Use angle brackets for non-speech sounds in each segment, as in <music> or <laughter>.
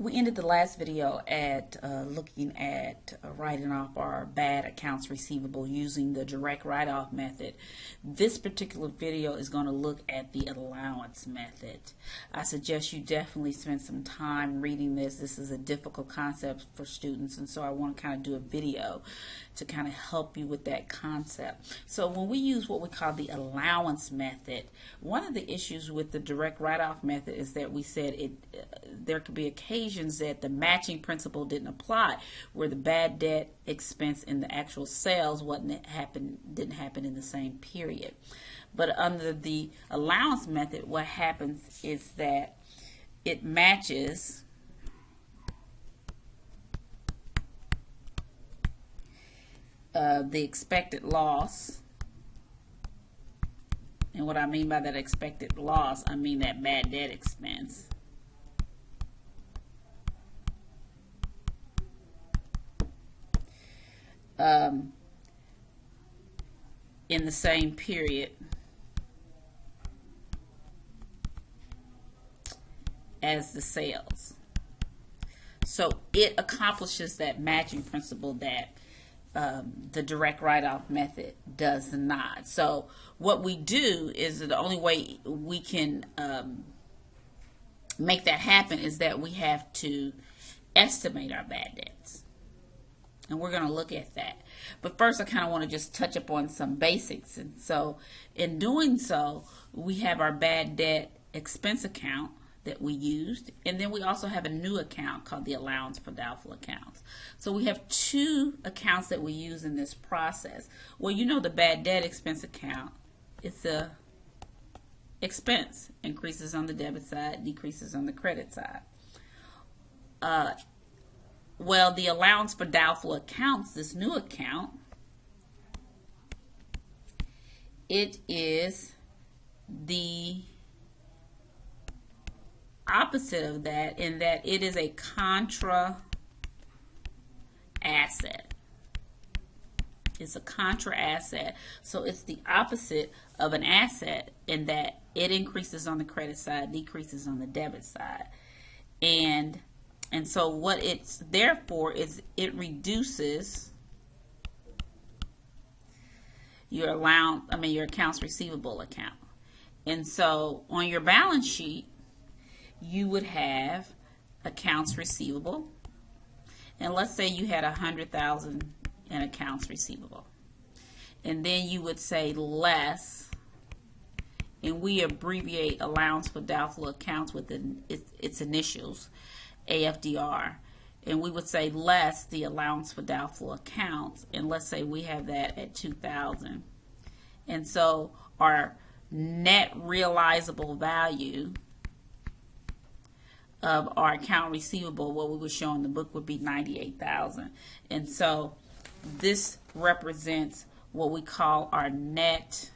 We ended the last video at uh, looking at uh, writing off our bad accounts receivable using the direct write-off method. This particular video is going to look at the allowance method. I suggest you definitely spend some time reading this. This is a difficult concept for students and so I want to kind of do a video to kind of help you with that concept. So when we use what we call the allowance method, one of the issues with the direct write-off method is that we said it uh, there could be occasions occasions that the matching principle didn't apply, where the bad debt expense in the actual sales wasn't didn't happen in the same period. But under the allowance method, what happens is that it matches uh, the expected loss. And what I mean by that expected loss, I mean that bad debt expense um, in the same period as the sales. So it accomplishes that matching principle that um, the direct write-off method does not. So what we do is the only way we can um, make that happen is that we have to estimate our bad debts and we're going to look at that. But first, I kind of want to just touch upon some basics. And so, in doing so, we have our bad debt expense account that we used, and then we also have a new account called the allowance for doubtful accounts. So we have two accounts that we use in this process. Well, you know the bad debt expense account, it's a expense, increases on the debit side, decreases on the credit side. Uh, well, the allowance for doubtful accounts, this new account, it is the opposite of that in that it is a contra asset. It's a contra asset. So it's the opposite of an asset in that it increases on the credit side, decreases on the debit side. And and so what it's there for is it reduces your allowance, I mean your accounts receivable account. And so on your balance sheet, you would have accounts receivable. And let's say you had a hundred thousand in accounts receivable. And then you would say less and we abbreviate allowance for doubtful accounts with its, its initials. AFDR. And we would say less the allowance for doubtful accounts. And let's say we have that at 2000 And so our net realizable value of our account receivable, what we would show in the book would be 98,000. And so this represents what we call our net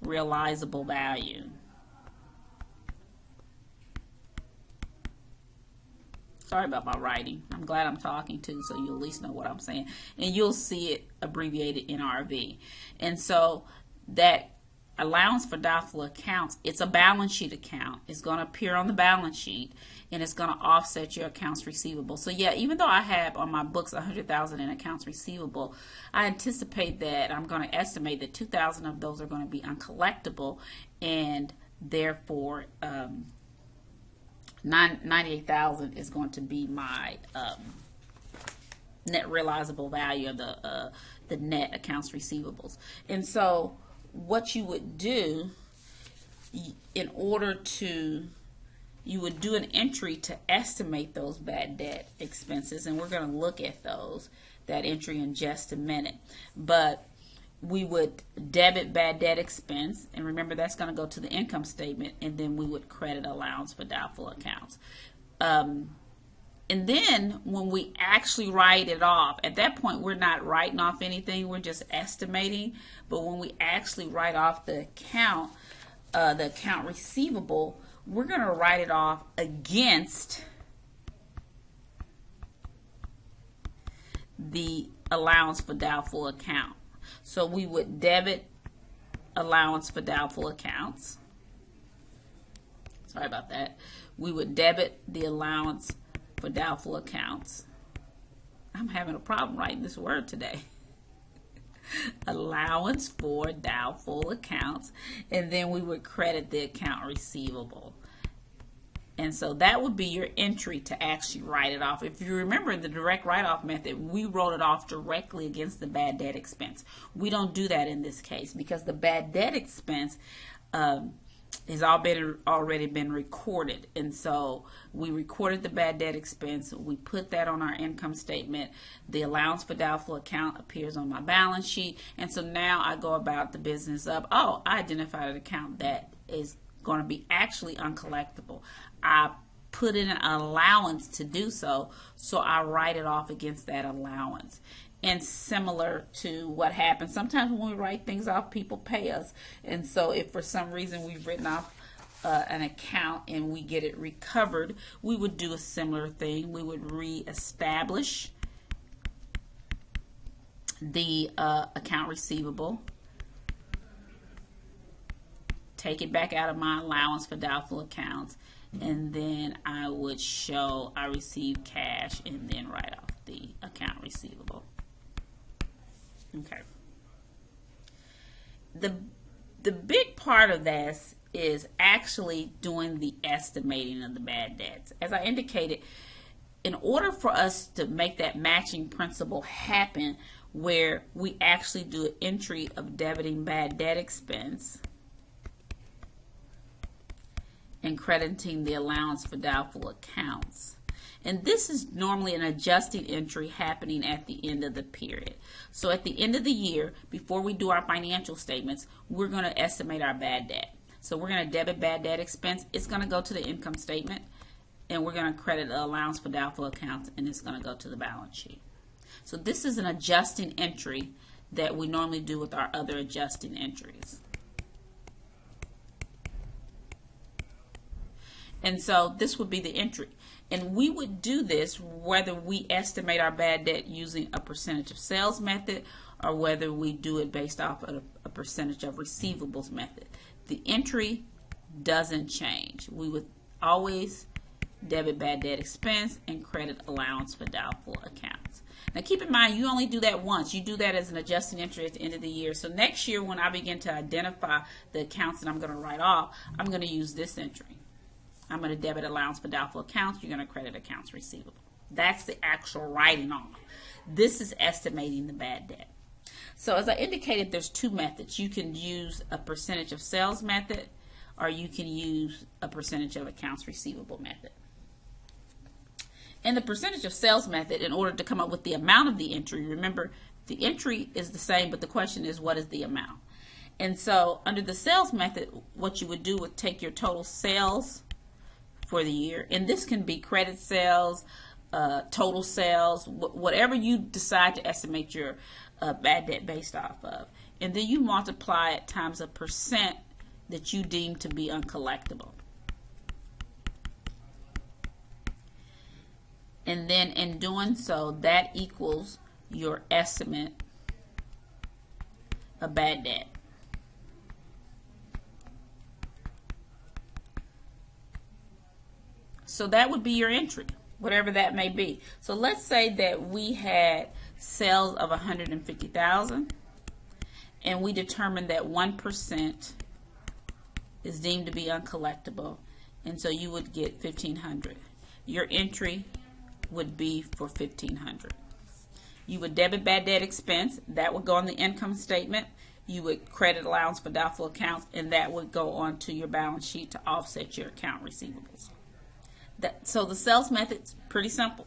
realizable value. Sorry about my writing. I'm glad I'm talking to, you so you at least know what I'm saying. And you'll see it abbreviated NRV. And so that allowance for doubtful accounts, it's a balance sheet account. It's going to appear on the balance sheet and it's going to offset your accounts receivable. So yeah, even though I have on my books 100,000 in accounts receivable, I anticipate that I'm going to estimate that 2,000 of those are going to be uncollectible and therefore um, 98,000 is going to be my um, net realizable value of the uh, the net accounts receivables. And so what you would do in order to you would do an entry to estimate those bad debt expenses and we're going to look at those that entry in just a minute. But we would debit bad debt expense, and remember that's going to go to the income statement, and then we would credit allowance for doubtful accounts. Um, and then when we actually write it off, at that point we're not writing off anything, we're just estimating. But when we actually write off the account, uh, the account receivable, we're going to write it off against the allowance for doubtful account. So we would debit allowance for doubtful accounts. Sorry about that. we would debit the allowance for doubtful accounts. I'm having a problem writing this word today. <laughs> allowance for doubtful accounts, and then we would credit the account receivable. And so that would be your entry to actually write it off. If you remember the direct write off method, we wrote it off directly against the bad debt expense. We don't do that in this case because the bad debt expense um, has all been already been recorded. And so we recorded the bad debt expense. We put that on our income statement. The allowance for doubtful account appears on my balance sheet. And so now I go about the business of, oh, I identified an account that is going to be actually uncollectible. I put in an allowance to do so, so I write it off against that allowance. And similar to what happens, sometimes when we write things off, people pay us. And so, if for some reason we've written off uh, an account and we get it recovered, we would do a similar thing. We would reestablish the uh, account receivable take it back out of my allowance for doubtful accounts, and then I would show I received cash and then write off the account receivable. Okay. The the big part of this is actually doing the estimating of the bad debts. As I indicated, in order for us to make that matching principle happen, where we actually do an entry of debiting bad debt expense and crediting the allowance for doubtful accounts. And this is normally an adjusting entry happening at the end of the period. So at the end of the year, before we do our financial statements, we're going to estimate our bad debt. So we're going to debit bad debt expense. It's going to go to the income statement, and we're going to credit the allowance for doubtful accounts, and it's going to go to the balance sheet. So this is an adjusting entry that we normally do with our other adjusting entries. And so this would be the entry. And we would do this whether we estimate our bad debt using a percentage of sales method or whether we do it based off of a percentage of receivables method. The entry doesn't change. We would always debit bad debt expense and credit allowance for doubtful accounts. Now keep in mind you only do that once. You do that as an adjusting entry at the end of the year. So next year when I begin to identify the accounts that I'm going to write off, I'm going to use this entry. I'm going to debit allowance for doubtful accounts. You're going to credit accounts receivable. That's the actual writing off. This is estimating the bad debt. So as I indicated, there's two methods. You can use a percentage of sales method or you can use a percentage of accounts receivable method. In the percentage of sales method, in order to come up with the amount of the entry, remember the entry is the same, but the question is what is the amount? And so under the sales method, what you would do would take your total sales for the year. And this can be credit sales, uh, total sales, wh- whatever you decide to estimate your uh, bad debt based off of. And then you multiply it times a percent that you deem to be uncollectible. And then in doing so, that equals your estimate of bad debt. So that would be your entry, whatever that may be. So let's say that we had sales of 150,000 and we determined that 1% is deemed to be uncollectible and so you would get 1500. Your entry would be for 1500. You would debit bad debt expense, that would go on the income statement. You would credit allowance for doubtful accounts and that would go onto your balance sheet to offset your account receivables. That, so the sales method's pretty simple.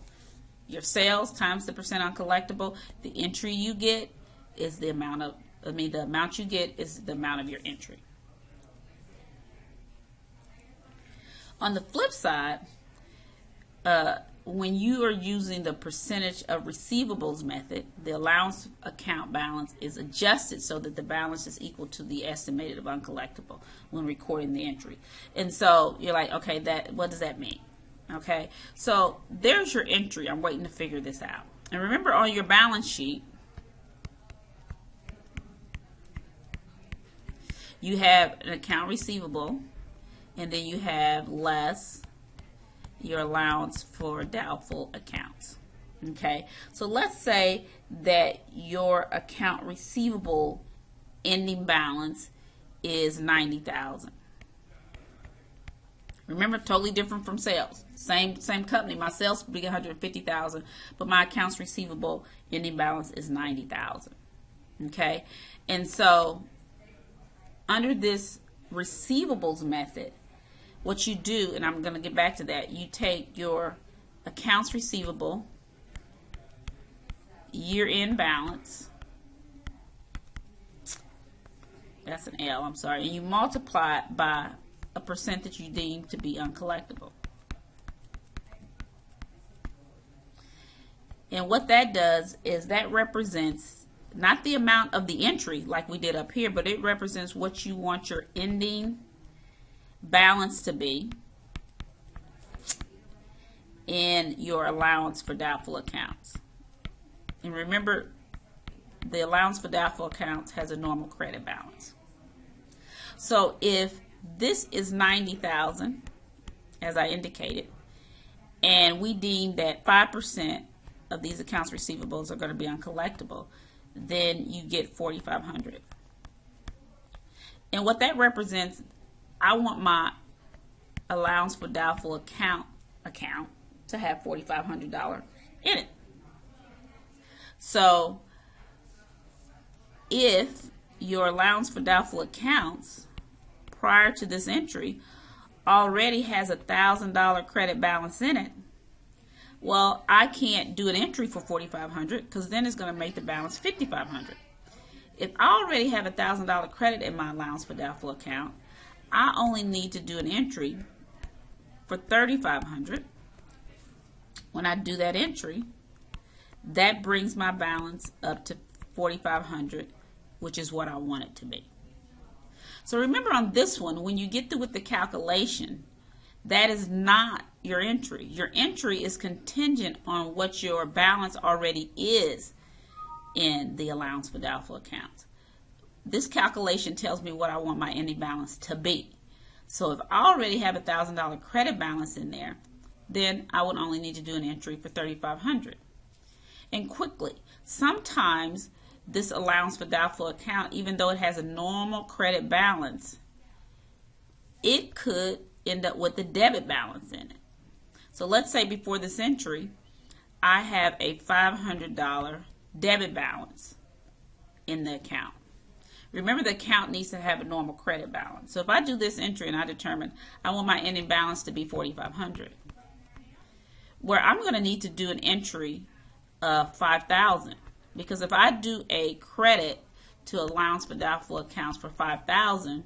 Your sales times the percent uncollectible. The entry you get is the amount of, I mean, the amount you get is the amount of your entry. On the flip side, uh, when you are using the percentage of receivables method, the allowance account balance is adjusted so that the balance is equal to the estimated of uncollectible when recording the entry. And so you're like, okay, that what does that mean? Okay, so there's your entry. I'm waiting to figure this out. And remember on your balance sheet, you have an account receivable, and then you have less your allowance for doubtful accounts. Okay, so let's say that your account receivable ending balance is 90,000. Remember, totally different from sales. Same same company. My sales would be 150,000, but my accounts receivable ending balance is 90,000. Okay, and so under this receivables method, what you do, and I'm going to get back to that, you take your accounts receivable year end balance. That's an L, I'm sorry. And you multiply it by a percentage you deem to be uncollectible. And what that does is that represents not the amount of the entry like we did up here, but it represents what you want your ending balance to be in your allowance for doubtful accounts. And remember, the allowance for doubtful accounts has a normal credit balance. So if this is 90,000 as I indicated and we deem that 5% of these accounts receivables are going to be uncollectible, then you get 4500. And what that represents, I want my allowance for doubtful account account to have $4500 in it. So if your allowance for doubtful accounts prior to this entry already has a thousand dollar credit balance in it, well, I can't do an entry for 4500 because then it's going to make the balance 5500 If I already have a thousand dollar credit in my allowance for doubtful account, I only need to do an entry for 3500 When I do that entry, that brings my balance up to 4500 which is what I want it to be. So remember on this one, when you get through with the calculation, that is not your entry. Your entry is contingent on what your balance already is in the allowance for doubtful accounts. This calculation tells me what I want my ending balance to be. So if I already have a $1,000 credit balance in there, then I would only need to do an entry for 3500 And quickly, sometimes this allowance for doubtful account, even though it has a normal credit balance, it could end up with a debit balance in it. So let's say before this entry, I have a $500 debit balance in the account. Remember the account needs to have a normal credit balance. So if I do this entry and I determine I want my ending balance to be 4500 where I'm going to need to do an entry of 5000 because if I do a credit to allowance for doubtful accounts for 5000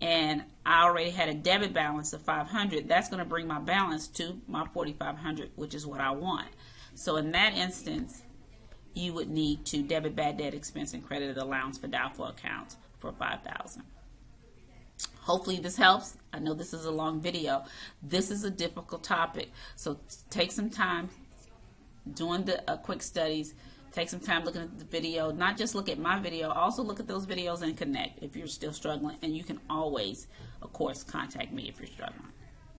and I already had a debit balance of 500 that's going to bring my balance to my 4500 which is what I want. So in that instance, you would need to debit bad debt expense and credit allowance for doubtful accounts for 5000 Hopefully this helps. I know this is a long video. This is a difficult topic, so take some time doing the uh, quick studies Take some time looking at the video. Not just look at my video, also look at those videos and connect if you're still struggling. And you can always, of course, contact me if you're struggling.